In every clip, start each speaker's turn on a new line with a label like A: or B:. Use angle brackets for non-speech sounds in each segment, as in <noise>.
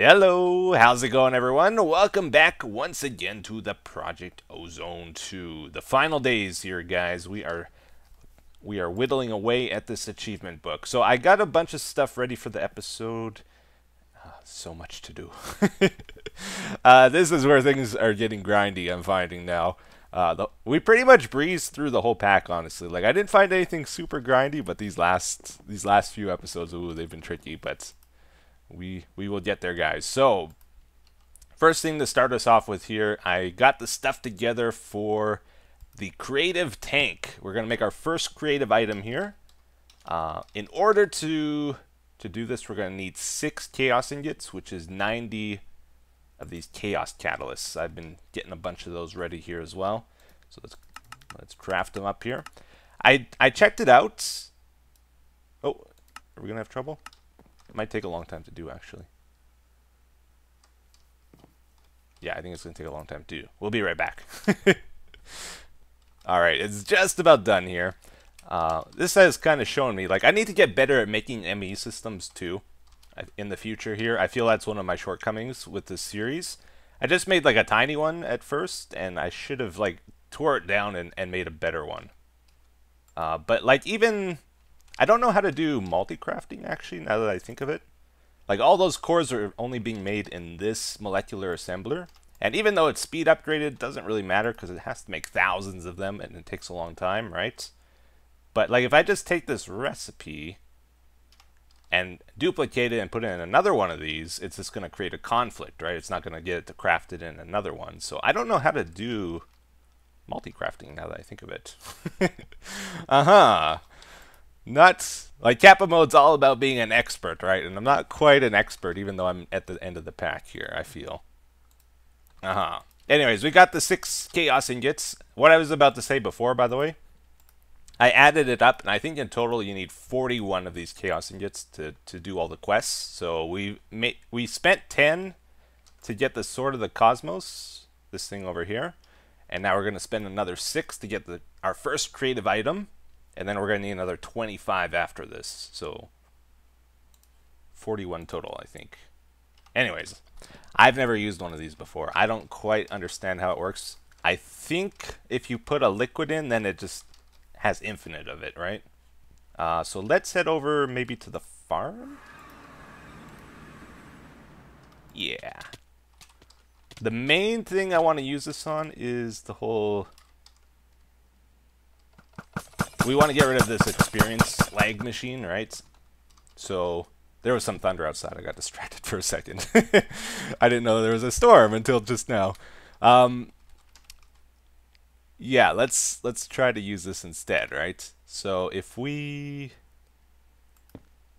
A: Hello, how's it going everyone? Welcome back once again to the Project Ozone 2. The final days here, guys. We are we are whittling away at this achievement book. So I got a bunch of stuff ready for the episode. Uh, so much to do. <laughs> uh, this is where things are getting grindy, I'm finding now. Uh, the, we pretty much breezed through the whole pack, honestly. Like I didn't find anything super grindy, but these last these last few episodes, ooh, they've been tricky. But we we will get there, guys. So first thing to start us off with here, I got the stuff together for the creative tank. We're gonna make our first creative item here. Uh, in order to to do this, we're gonna need six chaos ingots, which is 90 of these chaos catalysts. I've been getting a bunch of those ready here as well. So let's let's craft them up here. I I checked it out. Oh, are we gonna have trouble? Might take a long time to do actually. Yeah, I think it's gonna take a long time to do. We'll be right back. <laughs> All right, it's just about done here. Uh, this has kind of shown me like I need to get better at making ME systems too in the future here. I feel that's one of my shortcomings with this series. I just made like a tiny one at first, and I should have like tore it down and, and made a better one. Uh, but like even, I don't know how to do multi-crafting actually, now that I think of it. Like all those cores are only being made in this molecular assembler. And even though it's speed upgraded, it doesn't really matter because it has to make thousands of them and it takes a long time, right? But like if I just take this recipe and duplicate it and put it in another one of these, it's just going to create a conflict, right? It's not going to get it to craft it in another one. So I don't know how to do multi-crafting now that I think of it. <laughs> uh-huh. Nuts. Like Kappa mode's all about being an expert, right? And I'm not quite an expert, even though I'm at the end of the pack here, I feel. Uh-huh. Anyways, we got the six chaos ingots. What I was about to say before, by the way, I added it up, and I think in total you need 41 of these Chaos Ingots to, to do all the quests. So we made, we spent 10 to get the Sword of the Cosmos, this thing over here. And now we're going to spend another 6 to get the our first creative item. And then we're going to need another 25 after this. So 41 total, I think. Anyways, I've never used one of these before. I don't quite understand how it works. I think if you put a liquid in, then it just has infinite of it, right? Uh, so let's head over maybe to the farm. Yeah. The main thing I want to use this on is the whole... We want to get rid of this experience lag machine, right? So there was some thunder outside. I got distracted <laughs> for a second. <laughs> I didn't know there was a storm until just now. Um, yeah, let's let's try to use this instead, right? So if we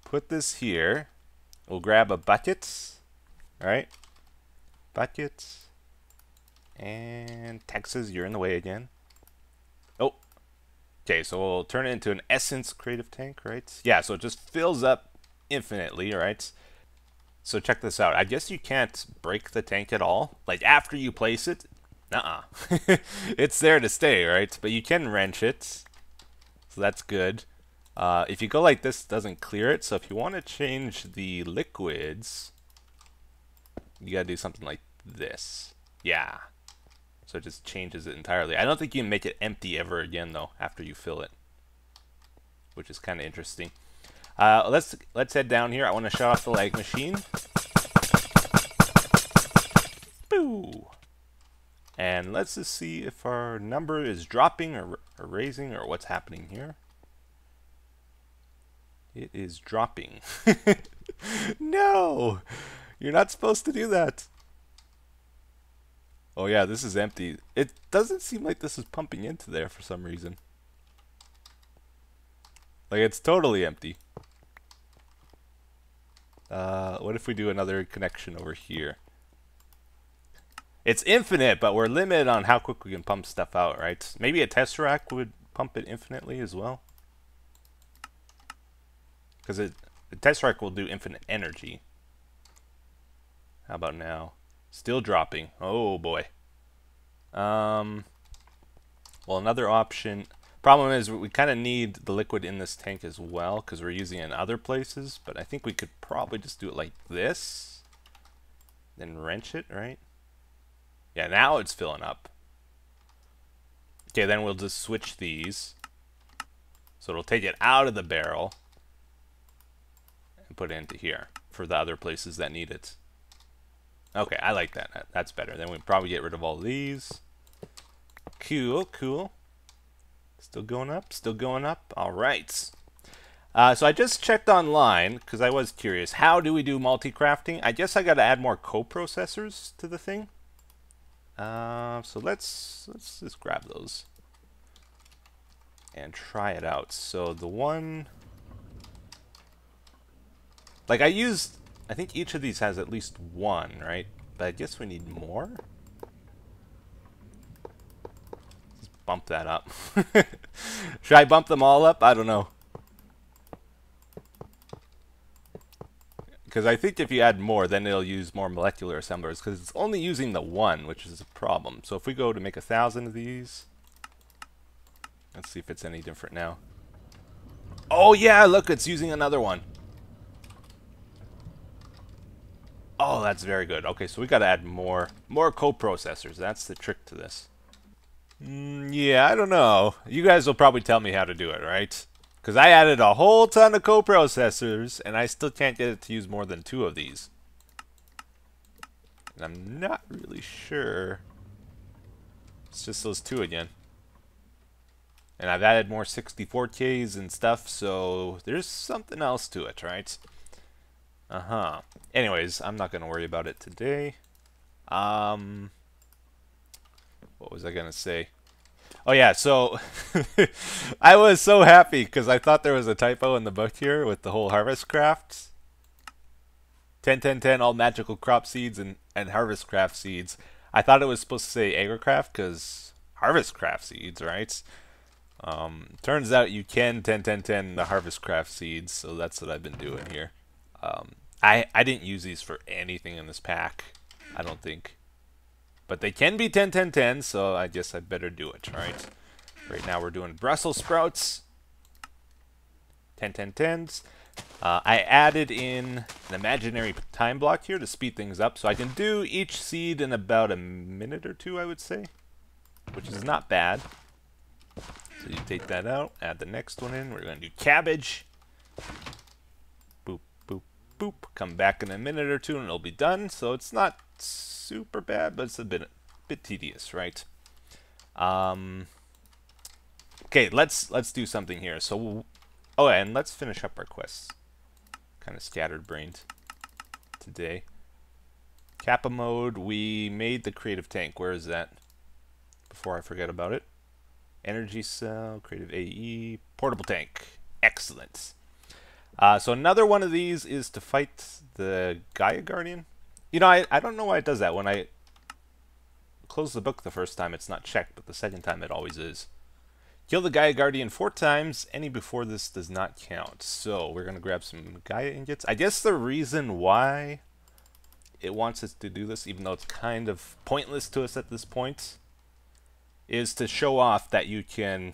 A: put this here, we'll grab a bucket, right? Bucket. And Texas, you're in the way again. Okay, so we'll turn it into an essence creative tank, right? Yeah, so it just fills up infinitely, right? So check this out. I guess you can't break the tank at all. Like after you place it, uh-uh. <laughs> it's there to stay, right? But you can wrench it. So that's good. Uh, if you go like this, doesn't clear it. So if you want to change the liquids, you got to do something like this. Yeah. So it just changes it entirely. I don't think you can make it empty ever again, though, after you fill it. Which is kind of interesting. Uh, let's let's head down here. I want to shut off the lag machine. Boo! And let's just see if our number is dropping or, or raising or what's happening here. It is dropping. <laughs> no! You're not supposed to do that. Oh yeah, this is empty. It doesn't seem like this is pumping into there for some reason. Like it's totally empty. Uh, what if we do another connection over here? It's infinite, but we're limited on how quick we can pump stuff out, right? Maybe a Tesseract would pump it infinitely as well. Because it the Tesseract will do infinite energy. How about now? Still dropping. Oh boy. Um. Well, another option. Problem is, we kind of need the liquid in this tank as well, because we're using it in other places. But I think we could probably just do it like this. then wrench it, right? Yeah, now it's filling up. Okay, then we'll just switch these. So it'll take it out of the barrel and put it into here for the other places that need it. Okay, I like that. That's better. Then we probably get rid of all these. Cool, cool. Still going up, still going up. All right. Uh, so I just checked online because I was curious. How do we do multi-crafting? I guess I got to add more coprocessors to the thing. Uh, so let's let's just grab those and try it out. So the one, like I used, I think each of these has at least one, right? But I guess we need more. Let's bump that up. <laughs> Should I bump them all up? I don't know. Because I think if you add more, then it'll use more molecular assemblers, because it's only using the one, which is a problem. So if we go to make a thousand of these, let's see if it's any different now. Oh yeah, look, it's using another one. Oh, that's very good. Okay, so we got to add more more coprocessors. That's the trick to this. Mm, yeah, I don't know. You guys will probably tell me how to do it, right? Because I added a whole ton of coprocessors, and I still can't get it to use more than two of these. And I'm not really sure. It's just those two again. And I've added more 64Ks and stuff, so there's something else to it, right? Uh-huh. Anyways, I'm not going to worry about it today. Um, what was I going to say? Oh yeah, so <laughs> I was so happy because I thought there was a typo in the book here with the whole harvest crafts. 10 10 10 all magical crop seeds and, and harvest craft seeds. I thought it was supposed to say agricraft because harvest craft seeds, right? Um, turns out you can 10 10 10 the harvest craft seeds, so that's what I've been doing here. Um, I, I didn't use these for anything in this pack, I don't think. But they can be 10 10 10, so I guess I better do it, right? Right now we're doing Brussels sprouts. 10 10 10s. Uh, I added in an imaginary time block here to speed things up, so I can do each seed in about a minute or two, I would say, which is not bad. So you take that out, add the next one in. We're going to do cabbage. Boop. Come back in a minute or two and it'll be done. So it's not super bad, but it's a bit, bit tedious, right? Um, okay, let's let's do something here. So, oh, and let's finish up our quests. Kind of scattered brained today. Kappa mode, we made the creative tank. Where is that? Before I forget about it. Energy cell, creative AE, portable tank. Excellent. Uh, so another one of these is to fight the Gaia Guardian. You know, I, I don't know why it does that. When I close the book the first time, it's not checked, but the second time it always is. Kill the Gaia Guardian four times. Any before this does not count. So we're going to grab some Gaia ingots. I guess the reason why it wants us to do this, even though it's kind of pointless to us at this point, is to show off that you can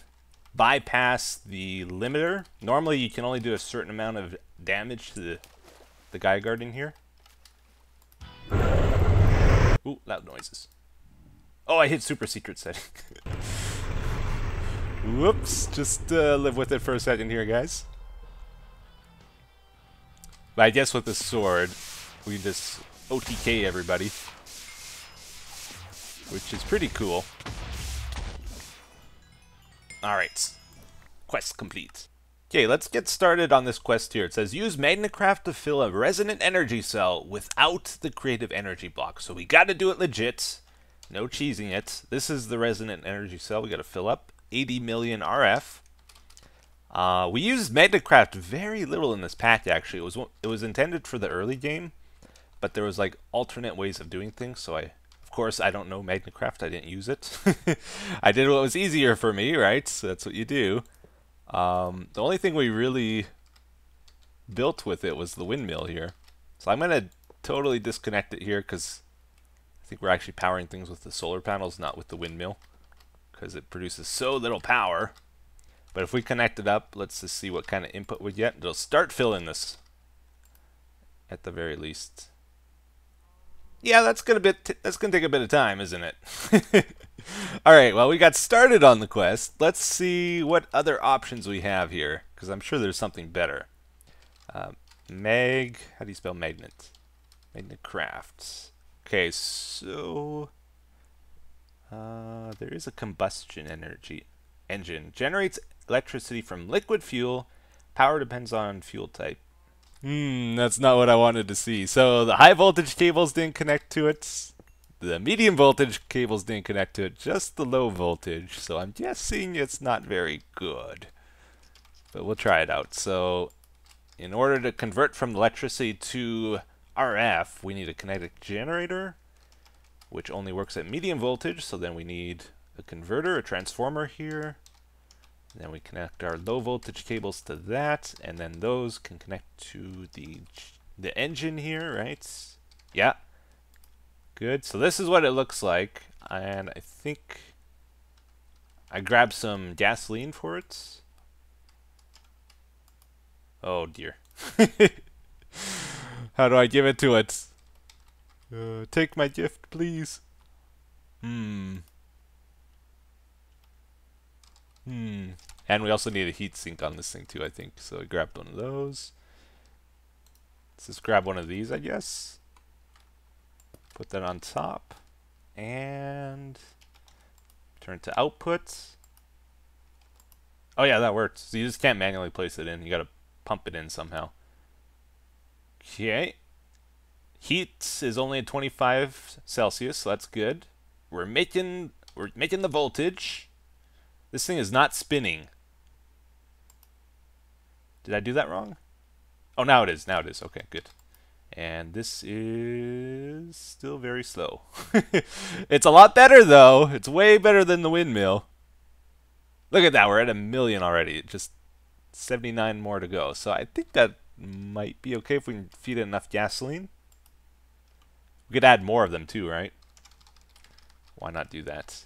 A: bypass the limiter. Normally you can only do a certain amount of damage to the, the Gaia Guardian here. Ooh, loud noises. Oh, I hit super secret setting. <laughs> Whoops, just uh, live with it for a second here, guys. But I guess with the sword, we just OTK everybody. Which is pretty cool. Alright. Quest complete. Okay, let's get started on this quest here. It says, use MagnaCraft to fill a resonant energy cell without the creative energy block. So we got to do it legit. No cheesing it. This is the resonant energy cell we got to fill up. 80 million RF. Uh, we used MagnaCraft very little in this pack, actually. It was, it was intended for the early game, but there was like alternate ways of doing things, so I course, I don't know MagnaCraft. I didn't use it. <laughs> I did what was easier for me, right? So that's what you do. Um, the only thing we really built with it was the windmill here. So I'm going to totally disconnect it here because I think we're actually powering things with the solar panels, not with the windmill because it produces so little power. But if we connect it up, let's just see what kind of input we get. It'll start filling this at the very least. Yeah, that's gonna bit that's gonna take a bit of time, isn't it? <laughs> All right. Well, we got started on the quest. Let's see what other options we have here, because I'm sure there's something better. Uh, mag. How do you spell magnet? Magnet crafts. Okay, so uh, there is a combustion energy engine generates electricity from liquid fuel. Power depends on fuel type. Hmm, that's not what I wanted to see. So the high voltage cables didn't connect to it. The medium voltage cables didn't connect to it, just the low voltage. So I'm guessing it's not very good. But we'll try it out. So in order to convert from electricity to RF, we need a kinetic generator, which only works at medium voltage. So then we need a converter, a transformer here. Then we connect our low voltage cables to that, and then those can connect to the the engine here, right? Yeah. Good. So this is what it looks like, and I think I grabbed some gasoline for it. Oh dear. <laughs> How do I give it to it? Uh, take my gift, please. Hmm. Hmm. And we also need a heat sink on this thing too, I think. So I grabbed one of those. Let's just grab one of these, I guess. Put that on top. And turn to output. Oh yeah, that works. So you just can't manually place it in. You gotta pump it in somehow. Okay. Heat is only at 25 Celsius, so that's good. We're making we're making the voltage. This thing is not spinning. Did I do that wrong? Oh, now it is. Now it is. Okay, good. And this is still very slow. <laughs> it's a lot better, though. It's way better than the windmill. Look at that. We're at a million already. Just 79 more to go. So I think that might be okay if we can feed it enough gasoline. We could add more of them, too, right? Why not do that?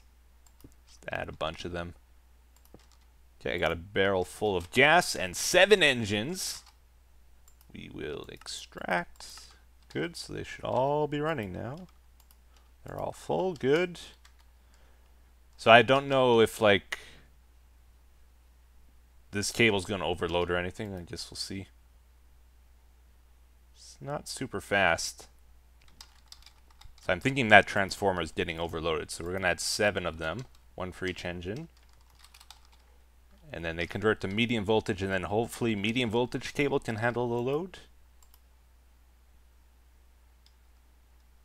A: Just add a bunch of them. Okay, I got a barrel full of gas and seven engines. We will extract. Good, so they should all be running now. They're all full, good. So I don't know if, like, this cable's going to overload or anything. I guess we'll see. It's not super fast. So I'm thinking that transformer is getting overloaded. So we're going to add seven of them, one for each engine and then they convert to medium voltage and then hopefully medium voltage cable can handle the load.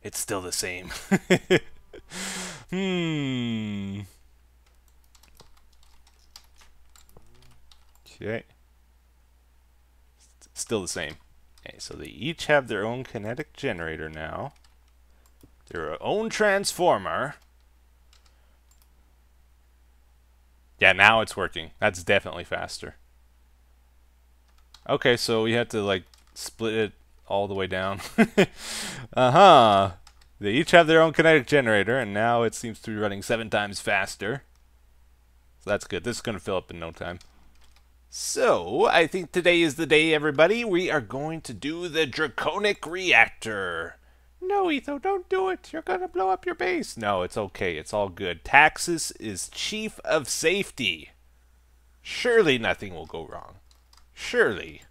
A: It's still the same. <laughs> hmm. Okay. Still the same. Okay, so they each have their own kinetic generator now. Their own transformer. Yeah, now it's working. That's definitely faster. Okay, so we have to like split it all the way down. <laughs> uh-huh. They each have their own kinetic generator, and now it seems to be running seven times faster. So that's good. This is going to fill up in no time. So, I think today is the day, everybody. We are going to do the Draconic Reactor. No, Etho, don't do it. You're gonna blow up your base. No, it's okay. It's all good. Taxus is chief of safety. Surely nothing will go wrong. Surely.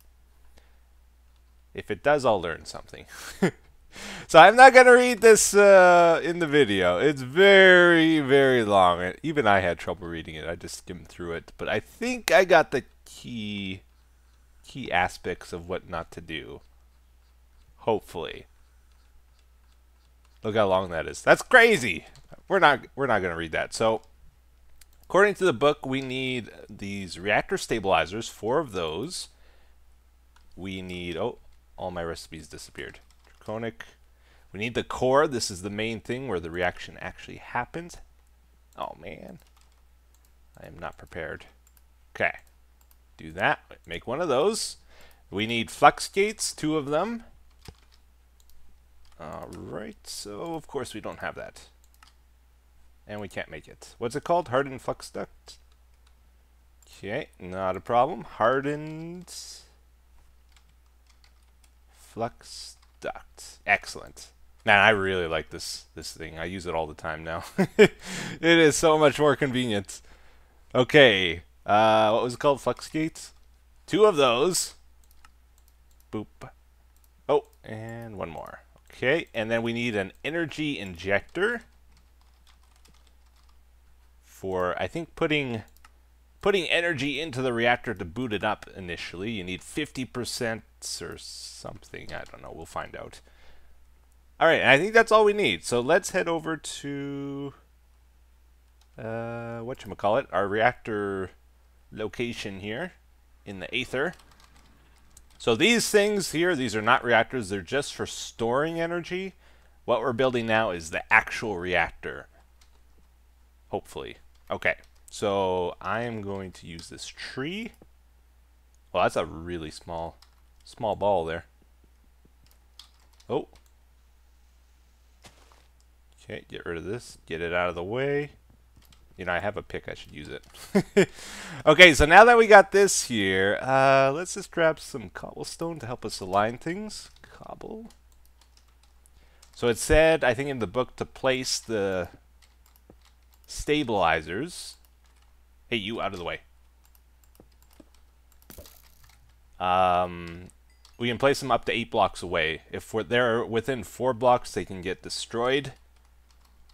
A: If it does, I'll learn something. <laughs> so I'm not going to read this uh, in the video. It's very, very long. Even I had trouble reading it. I just skimmed through it. But I think I got the key, key aspects of what not to do. Hopefully. Look how long that is. That's crazy. We're not we're not going to read that. So, according to the book, we need these reactor stabilizers, four of those. We need oh, all my recipes disappeared. Draconic. We need the core. This is the main thing where the reaction actually happens. Oh man. I am not prepared. Okay. Do that. Make one of those. We need flux gates, two of them. Alright, so of course we don't have that. And we can't make it. What's it called? Hardened flux duct? Okay, not a problem. Hardened flux duct. Excellent. Man, I really like this this thing. I use it all the time now. <laughs> it is so much more convenient. Okay, uh, what was it called? Flux gates? Two of those. Boop. Oh, and one more. Okay, and then we need an energy injector for, I think, putting putting energy into the reactor to boot it up initially. You need 50% or something. I don't know. We'll find out. All right, I think that's all we need. So let's head over to uh, what you call it, our reactor location here in the Aether. So these things here, these are not reactors. They're just for storing energy. What we're building now is the actual reactor. Hopefully. Okay. So I am going to use this tree. Well, that's a really small, small ball there. Oh. Okay, get rid of this. Get it out of the way. You know, I have a pick. I should use it. <laughs> okay, so now that we got this here, uh, let's just grab some cobblestone to help us align things. Cobble. So it said, I think in the book, to place the stabilizers Hey, you out of the way. Um, we can place them up to eight blocks away. If they're within four blocks, they can get destroyed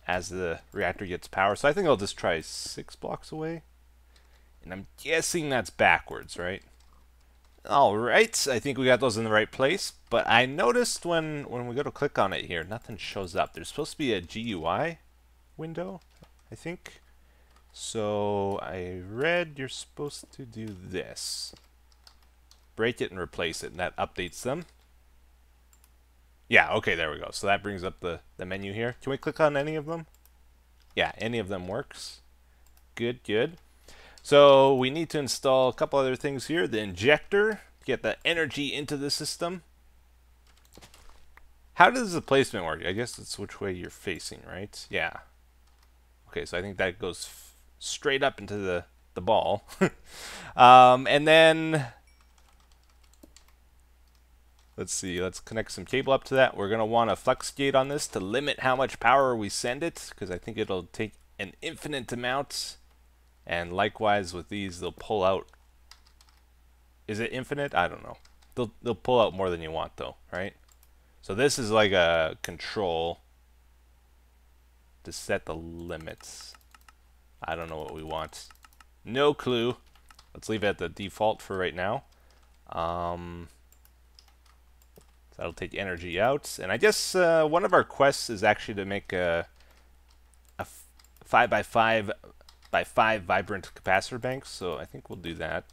A: as the reactor gets power. So I think I'll just try six blocks away. And I'm guessing that's backwards, right? Alright, I think we got those in the right place. But I noticed when, when we go to click on it here, nothing shows up. There's supposed to be a GUI window, I think. So I read you're supposed to do this. Break it and replace it, and that updates them. Yeah, okay, there we go. So that brings up the, the menu here. Can we click on any of them? Yeah, any of them works. Good, good. So we need to install a couple other things here. The injector, get the energy into the system. How does the placement work? I guess it's which way you're facing, right? Yeah. Okay, so I think that goes straight up into the, the ball. <laughs> um, and then, let's see, let's connect some cable up to that. We're going to want a flux gate on this to limit how much power we send it, because I think it'll take an infinite amount. And likewise with these, they'll pull out. Is it infinite? I don't know. They'll, they'll pull out more than you want, though, right? So this is like a control to set the limits. I don't know what we want. No clue. Let's leave it at the default for right now. Um, that'll take energy out. And I guess uh, one of our quests is actually to make a, a 5 by 5 by 5 vibrant capacitor bank, So I think we'll do that.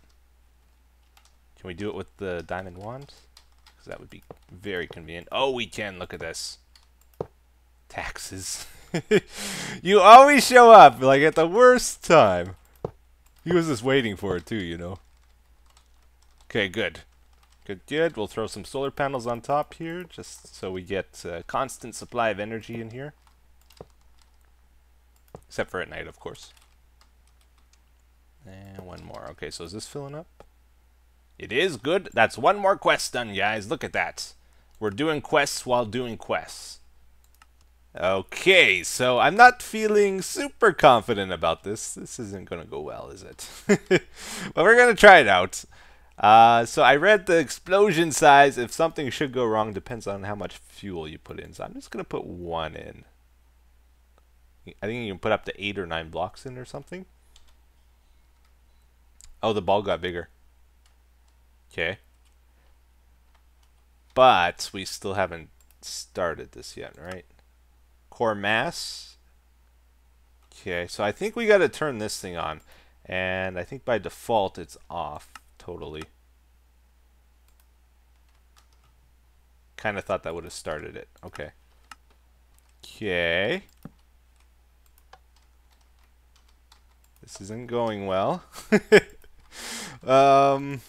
A: Can we do it with the diamond wand? Because that would be very convenient. Oh, we can. Look at this. Taxes. <laughs> you always show up, like, at the worst time. He was just waiting for it, too, you know. Okay, good. Good, good. We'll throw some solar panels on top here, just so we get a constant supply of energy in here. Except for at night, of course. And one more. Okay, so is this filling up? It is good. That's one more quest done, guys. Look at that. We're doing quests while doing quests. Okay, so I'm not feeling super confident about this. This isn't going to go well, is it? <laughs> but we're going to try it out. Uh, so I read the explosion size. If something should go wrong, depends on how much fuel you put in. So I'm just going to put one in. I think you can put up to eight or nine blocks in or something. Oh, the ball got bigger. Okay. But we still haven't started this yet, right? core mass. Okay, so I think we got to turn this thing on. And I think by default it's off totally. Kind of thought that would have started it. Okay. Okay. This isn't going well. <laughs> um,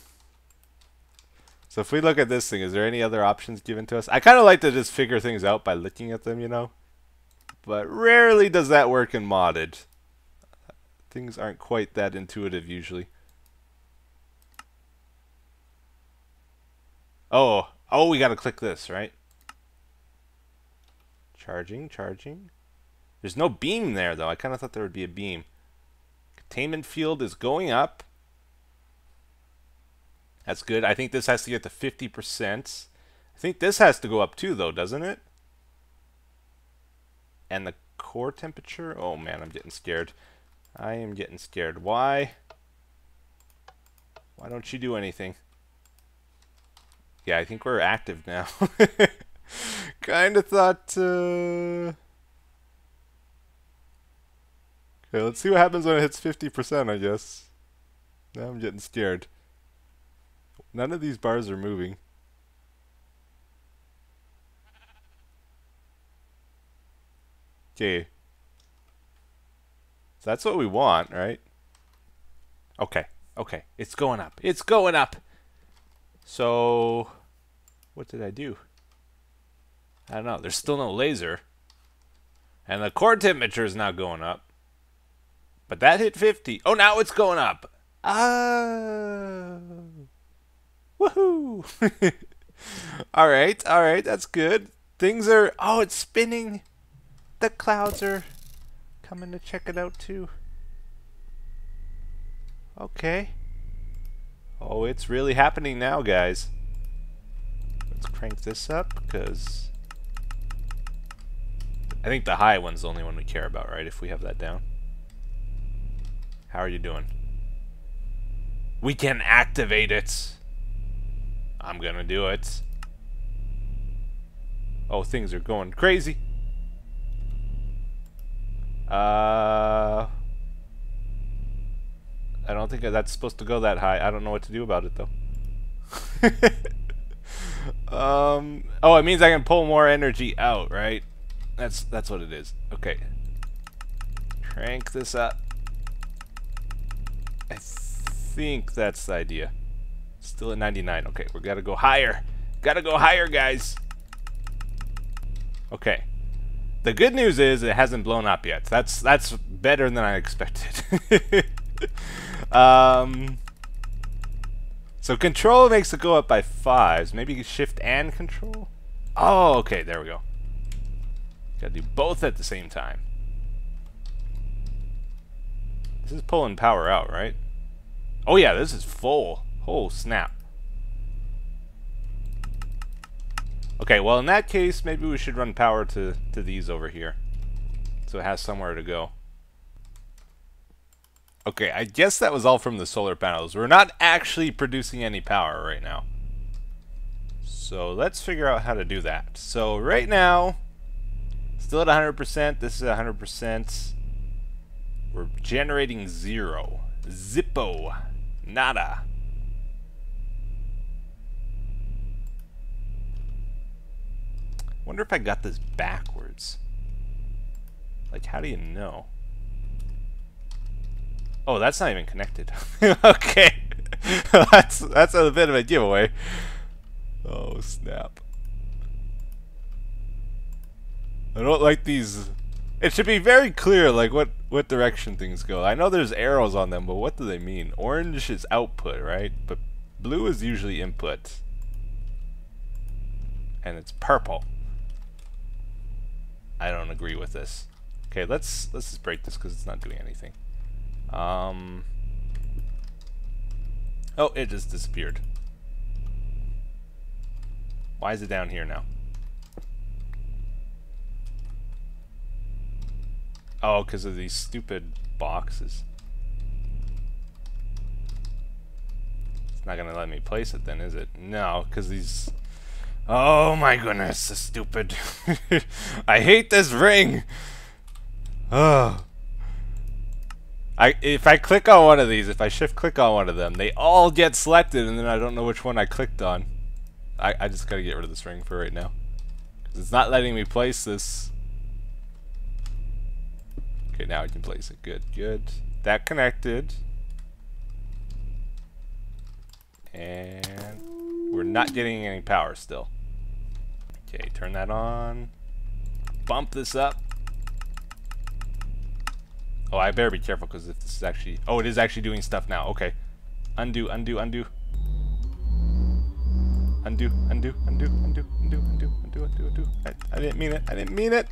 A: so if we look at this thing, is there any other options given to us? I kind of like to just figure things out by looking at them, you know? but rarely does that work in modded. Things aren't quite that intuitive usually. Oh, oh, we gotta click this, right? Charging, charging. There's no beam there, though. I kind of thought there would be a beam. Containment field is going up. That's good. I think this has to get to 50%. I think this has to go up too, though, doesn't it? And the core temperature? Oh, man, I'm getting scared. I am getting scared. Why? Why don't you do anything? Yeah, I think we're active now. <laughs> kind of thought... Uh... Okay, let's see what happens when it hits 50%, I guess. Now I'm getting scared. None of these bars are moving. Okay. So that's what we want, right? Okay. Okay. It's going up. It's going up. So, what did I do? I don't know. There's still no laser. And the core temperature is not going up. But that hit 50. Oh, now it's going up. Ah. Woohoo. <laughs> all right. All right. That's good. Things are... Oh, it's spinning. The clouds are coming to check it out, too. Okay. Oh, it's really happening now, guys. Let's crank this up, because... I think the high one's the only one we care about, right? If we have that down. How are you doing? We can activate it. I'm gonna do it. Oh, things are going crazy. Uh, I don't think that's supposed to go that high. I don't know what to do about it though. <laughs> um, oh, it means I can pull more energy out, right? That's that's what it is. Okay. Crank this up. I think that's the idea. Still at 99. Okay, we gotta go higher. Gotta go higher, guys. Okay. The good news is it hasn't blown up yet. That's that's better than I expected. <laughs> um, so control makes it go up by fives. Maybe shift and control? Oh, okay, there we go. Gotta do both at the same time. This is pulling power out, right? Oh yeah, this is full. Oh, snap. Okay, well in that case, maybe we should run power to, to these over here. So it has somewhere to go. Okay, I guess that was all from the solar panels. We're not actually producing any power right now. So let's figure out how to do that. So right now, still at 100%, this is 100%. We're generating zero. Zippo. Nada. Wonder if I got this backwards. Like, how do you know? Oh, that's not even connected. <laughs> okay. <laughs> that's that's a bit of a giveaway. Oh, snap. I don't like these it should be very clear, like, what, what direction things go. I know there's arrows on them, but what do they mean? Orange is output, right? But blue is usually input. And it's purple. I don't agree with this. Okay, let's let's just break this because it's not doing anything. Um. Oh, it just disappeared. Why is it down here now? Oh, because of these stupid boxes. It's not going to let me place it then, is it? No, because these... Oh my goodness, stupid... <laughs> I hate this ring! Oh. I, if I click on one of these, if I shift click on one of them, they all get selected and then I don't know which one I clicked on. I, I just gotta get rid of this ring for right now. Because it's not letting me place this Okay, now I can place it. Good, good. That connected. And we're not getting any power still. Okay, turn that on. Bump this up. Oh, I better be careful because if this is actually... Oh, it is actually doing stuff now. Okay. Undo, undo, undo. undo, undo, undo, undo, undo, undo, undo, undo, undo. I, I didn't mean it. I didn't mean it.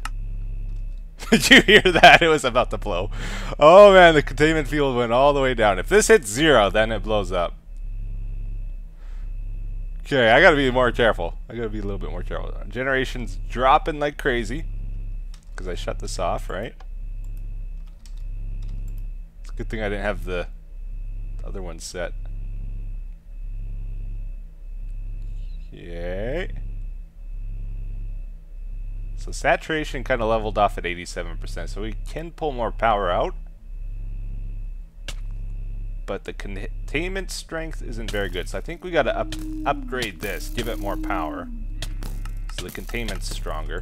A: <laughs> Did you hear that? It was about to blow. Oh man, the containment field went all the way down. If this hits zero, then it blows up. Okay, I gotta be more careful. I gotta be a little bit more careful. Generation's dropping like crazy. Because I shut this off, right? Good thing I didn't have the other one set. Yay. So saturation kind of leveled off at 87%, so we can pull more power out. But the containment strength isn't very good, so I think we got to up upgrade this, give it more power. So the containment's stronger.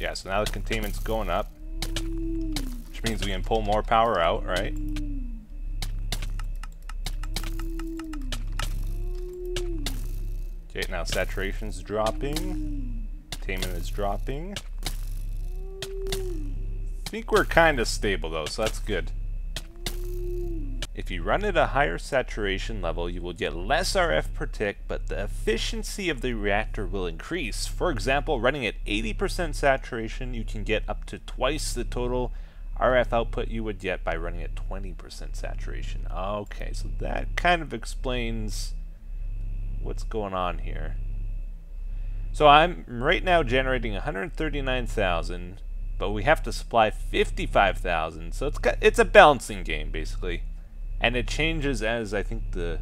A: Yeah, so now the containment's going up. Which means we can pull more power out, right? Okay, now saturation's dropping. Containment is dropping. I think we're kind of stable though, so that's good. If you run at a higher saturation level, you will get less RF per tick, but the efficiency of the reactor will increase. For example, running at 80% saturation, you can get up to twice the total RF output you would get by running at 20% saturation. Okay, so that kind of explains what's going on here. So I'm right now generating 139,000, but we have to supply 55,000. So it's got, it's a balancing game basically, and it changes as I think the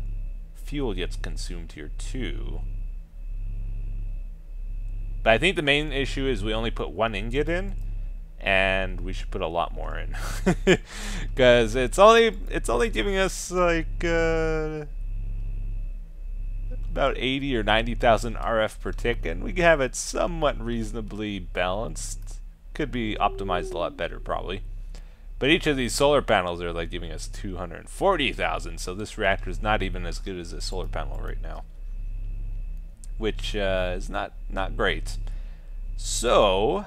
A: fuel gets consumed here too. But I think the main issue is we only put one ingot in, and we should put a lot more in <laughs> because it's only it's only giving us like. Uh, about 80 or 90,000 RF per tick, and we have it somewhat reasonably balanced. Could be optimized a lot better, probably. But each of these solar panels are like giving us 240,000, so this reactor is not even as good as a solar panel right now. Which uh, is not, not great. So,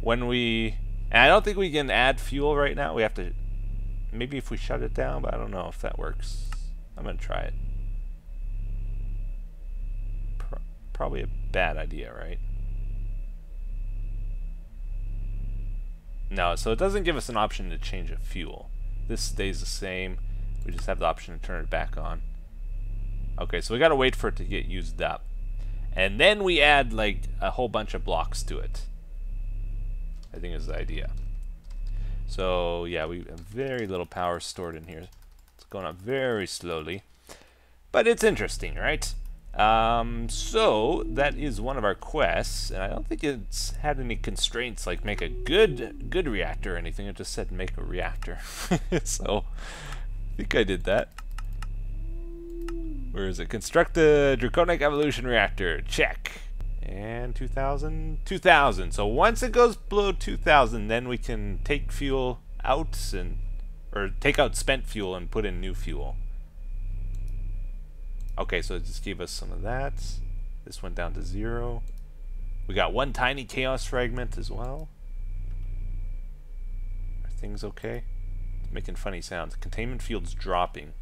A: when we... I don't think we can add fuel right now. We have to... Maybe if we shut it down, but I don't know if that works. I'm going to try it. probably a bad idea, right? No, so it doesn't give us an option to change a fuel. This stays the same. We just have the option to turn it back on. Okay, so we gotta wait for it to get used up. And then we add like a whole bunch of blocks to it. I think is the idea. So yeah, we have very little power stored in here. It's going up very slowly. But it's interesting, right? Um, so that is one of our quests, and I don't think it's had any constraints like make a good good reactor or anything. It just said make a reactor. <laughs> so I think I did that. Where is it? Construct a draconic evolution reactor. Check. And 2000? 2000. So once it goes below 2000, then we can take fuel out and or take out spent fuel and put in new fuel. Okay, so it just gave us some of that. This went down to zero. We got one tiny chaos fragment as well. Are things okay? It's making funny sounds. Containment field's dropping.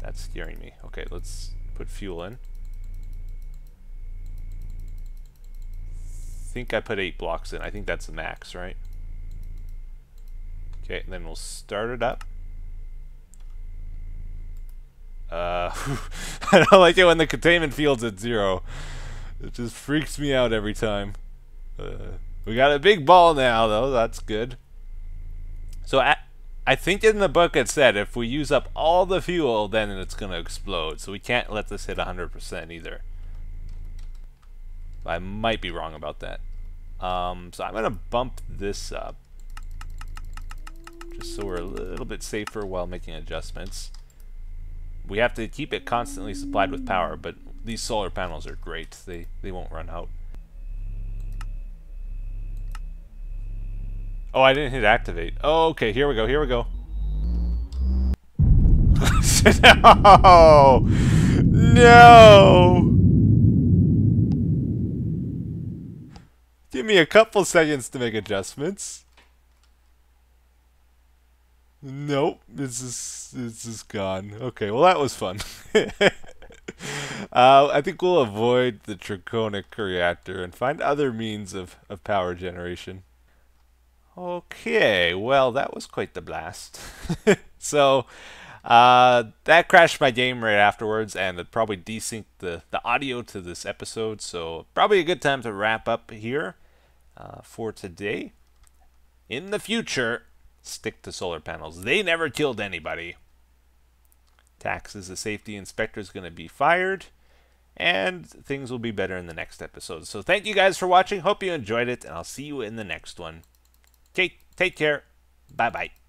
A: That's scaring me. Okay, let's put fuel in. think I put eight blocks in. I think that's the max, right? Okay, then we'll start it up. Uh, <laughs> I don't like it when the containment field's at zero. It just freaks me out every time. Uh, we got a big ball now, though. That's good. So I, I think in the book it said if we use up all the fuel, then it's going to explode. So we can't let this hit 100% either. I might be wrong about that. Um, so I'm going to bump this up. Just so we're a little bit safer while making adjustments we have to keep it constantly supplied with power, but these solar panels are great. They, they won't run out. Oh, I didn't hit activate. Oh, okay, here we go, here we go. no! <laughs> No! Give me a couple seconds to make adjustments. Nope, this is this is gone. Okay, well that was fun. <laughs> uh, I think we'll avoid the Draconic reactor and find other means of, of power generation. Okay, well that was quite the blast. <laughs> so uh, that crashed my game right afterwards, and it probably desynced the the audio to this episode. So probably a good time to wrap up here uh, for today. In the future, stick to solar panels. They never killed anybody. Taxes, the safety inspector is going to be fired, and things will be better in the next episode. So thank you guys for watching. Hope you enjoyed it, and I'll see you in the next one. Take, take care. Bye bye.